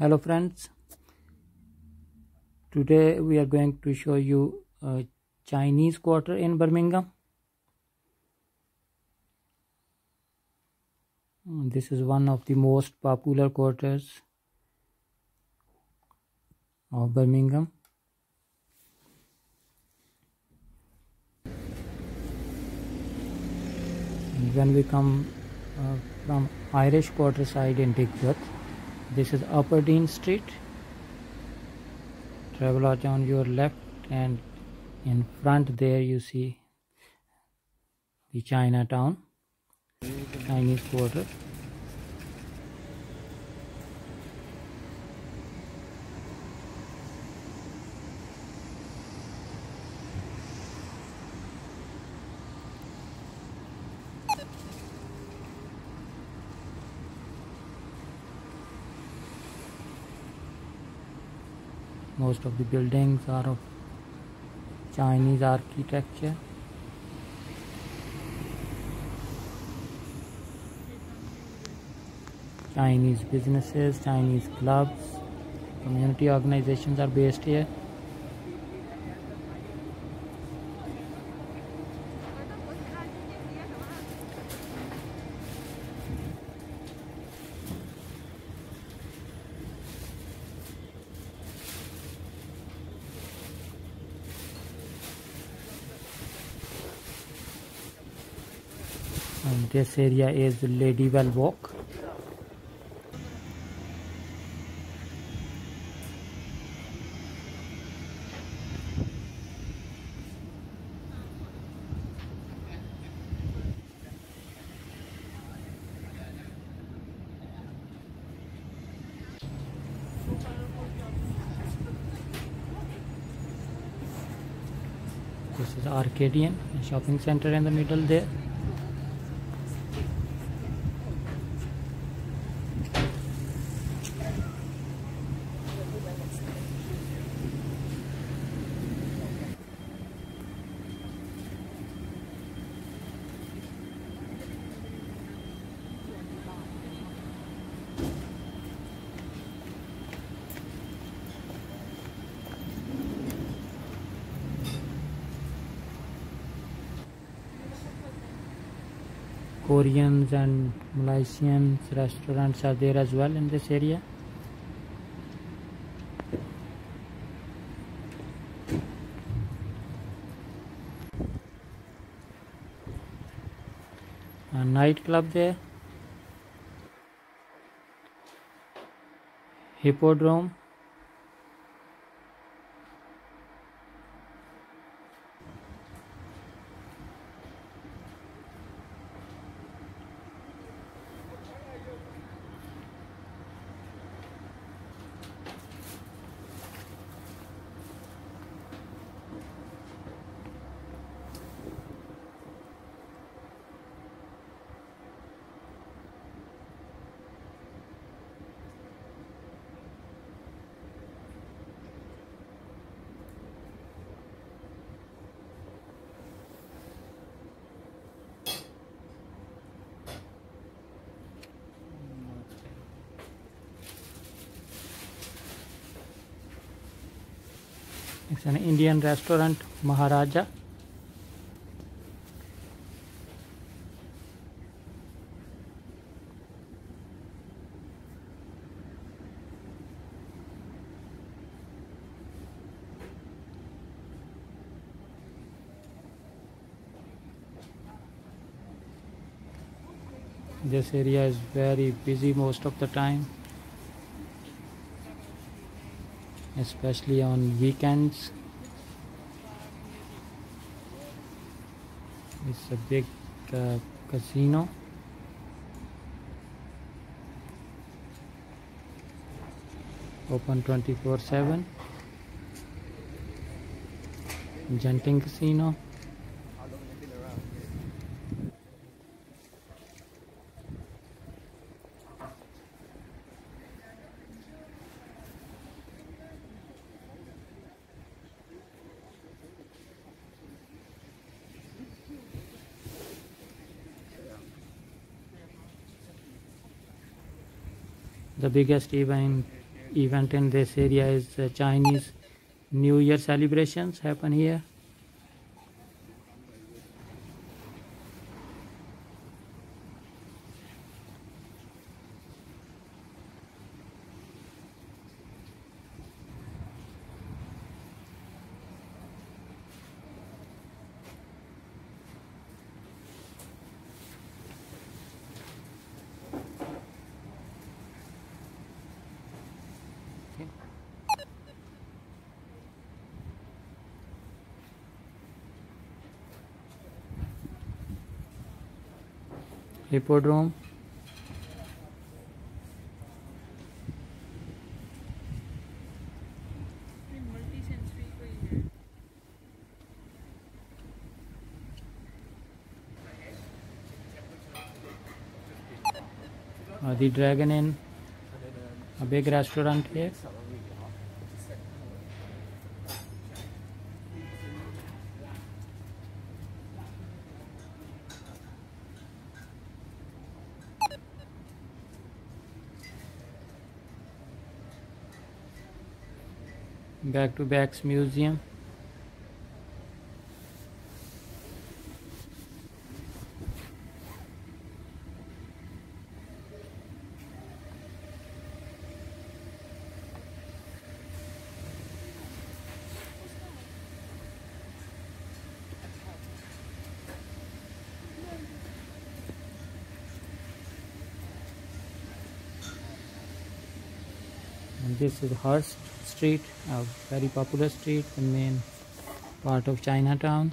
hello friends. Today we are going to show you a Chinese quarter in Birmingham. This is one of the most popular quarters of Birmingham. And when we come uh, from Irish quarter side in Digbeth this is Upper Dean Street. Travel on your left and in front there you see the Chinatown Chinese Quarter most of the buildings are of Chinese architecture. Chinese businesses, Chinese clubs, community organizations are based here and this area is Ladywell Walk. This is Arcadian shopping center in the middle there Koreans and Malaysians restaurants are there as well in this area. A nightclub there. Hippodrome. It's an Indian restaurant, Maharaja. This area is very busy most of the time. Especially on weekends. It's a big uh, casino. Open 24 7 Genting Casino the biggest event event in this area is Chinese New Year celebrations happen here. Hippodrome uh, the Dragon Inn, a big restaurant here. Back to Backs Museum. And this is Hurst Street, a very popular street, the main part of Chinatown.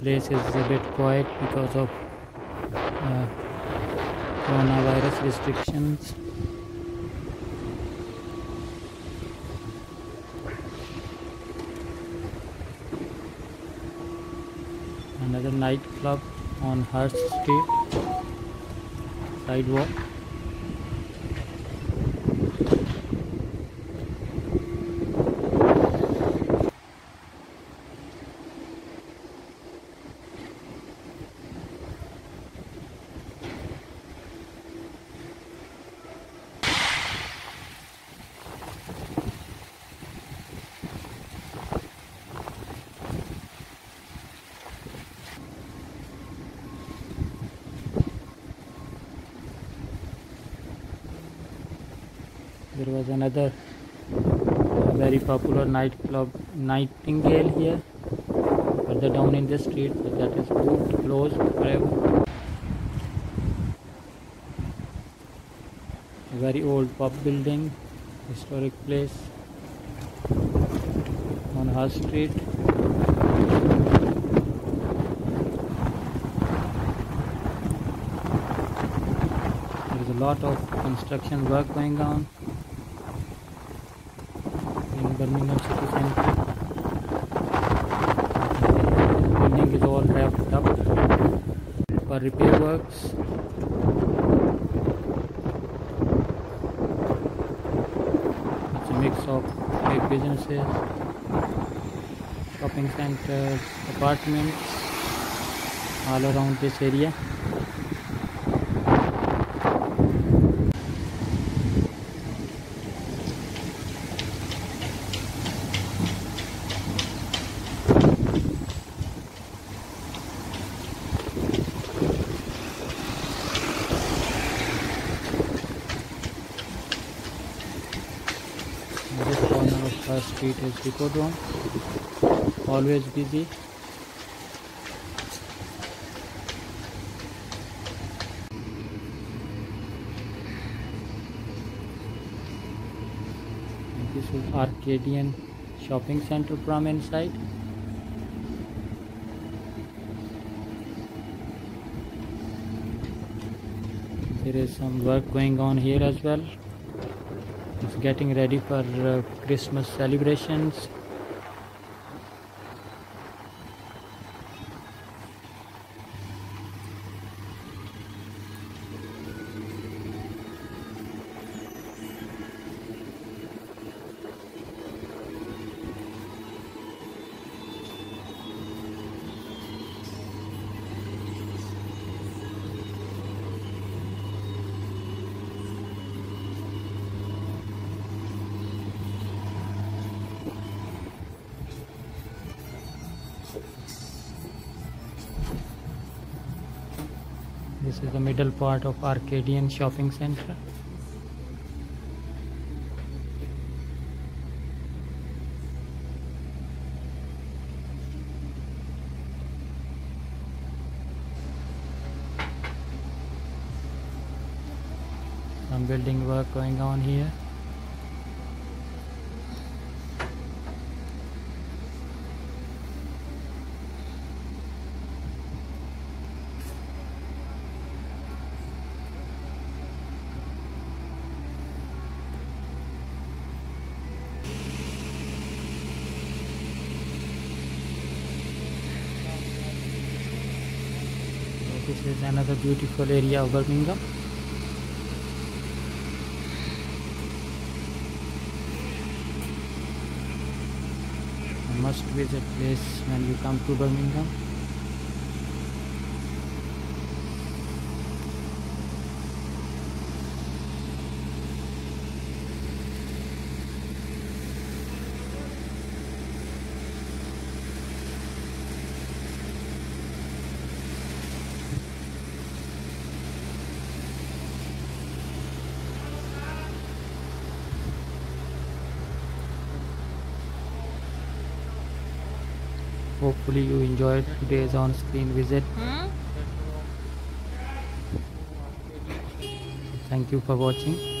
Place is a bit quiet because of uh, coronavirus restrictions. Another nightclub on Hurst Street sidewalk. There was another very popular nightclub Nightingale here further down in the street but that is closed forever. A very old pub building historic place on Hurst Street. There is a lot of construction work going on Birmingham city centre. Building is all wrapped repair works mix of like businesses shopping centres apartments all around this area street is Hippodrome. Always busy. This is Arcadian shopping center from inside. there is some work going on here as well getting ready for uh, christmas celebrations This is the middle part of Arcadian Shopping Center. Some building work going on here. This is another beautiful area of Birmingham. A must visit place when you come to Birmingham. Hopefully you enjoyed today's on-screen visit. Hmm? Thank you for watching.